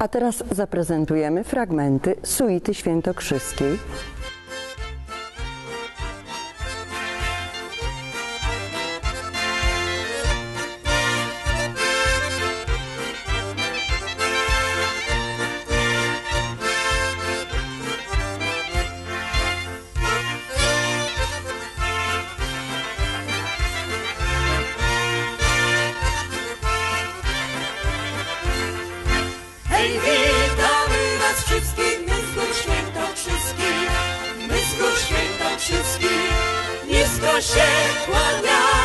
A teraz zaprezentujemy fragmenty suity świętokrzyskiej. Witamy was wszystkich, my z gór świętokrzyskich, my z gór świętokrzyskich, nisko się kłaniamy.